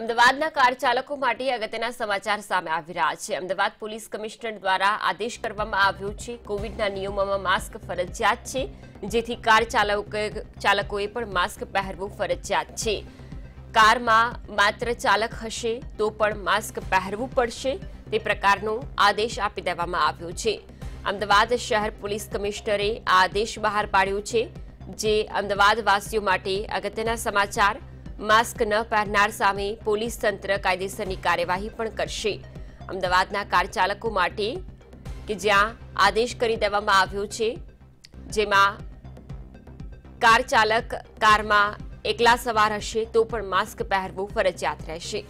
અમદાવાદના કાર ચાલકો માટે અગત્યના સમાચાર સામે આવી રહ્યા છે. અમદાવાદ પોલીસ કમિશનર દ્વારા આદેશ કરવામાં આવ્યો છે. કોવિડના નિયમોમાં માસ્ક ફરજિયાત છે, જેથી કાર ચાલકો ચાલકોએ પણ માસ્ક પહેરવું ફરજિયાત છે. કારમાં માત્ર ચાલક હશે તો પણ માસ્ક પહેરવું પડશે, તે પ્રકારનો આદેશ આપી દેવામાં આવ્યો છે. અમદાવાદ શહેર પોલીસ કમિશનરે આ આદેશ બહાર પાડ્યો છે, જે અમદાવાદવાસીઓ માટે અગત્યના સમાચાર માસ્ક ન પહેરનાર સામે પોલીસ તંત્ર કાયદેસરની કાર્યવાહી પણ કરશે. અમદાવાદના કાર ચાલકો માટે કે જ્યાં આદેશ કરી દેવામાં આવ્યો છે, જેમાં કાર ચાલક કારમાં એકલા સવાર હશે તો પણ માસ્ક પહેરવું ફરજિયાત રહેશે.